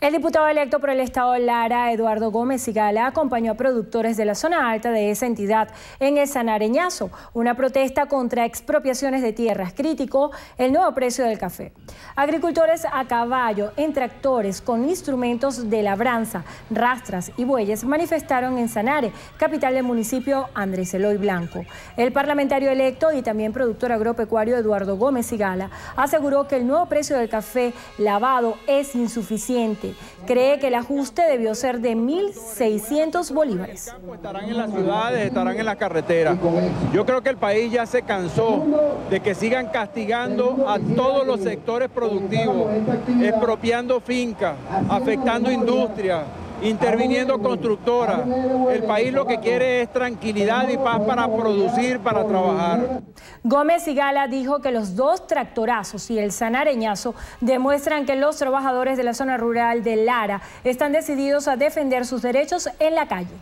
El diputado electo por el Estado Lara, Eduardo Gómez Sigala, acompañó a productores de la zona alta de esa entidad en el Sanareñazo, una protesta contra expropiaciones de tierras. Crítico el nuevo precio del café. Agricultores a caballo, en tractores, con instrumentos de labranza, rastras y bueyes, manifestaron en Sanare, capital del municipio Andrés Eloy Blanco. El parlamentario electo y también productor agropecuario Eduardo Gómez Sigala aseguró que el nuevo precio del café lavado es insuficiente Cree que el ajuste debió ser de 1.600 bolívares. Estarán en las ciudades, estarán en las carreteras. Yo creo que el país ya se cansó de que sigan castigando a todos los sectores productivos, expropiando fincas, afectando industria, interviniendo constructoras. El país lo que quiere es tranquilidad y paz para producir, para trabajar. Gómez y Gala dijo que los dos tractorazos y el sanareñazo demuestran que los trabajadores de la zona rural de Lara están decididos a defender sus derechos en la calle.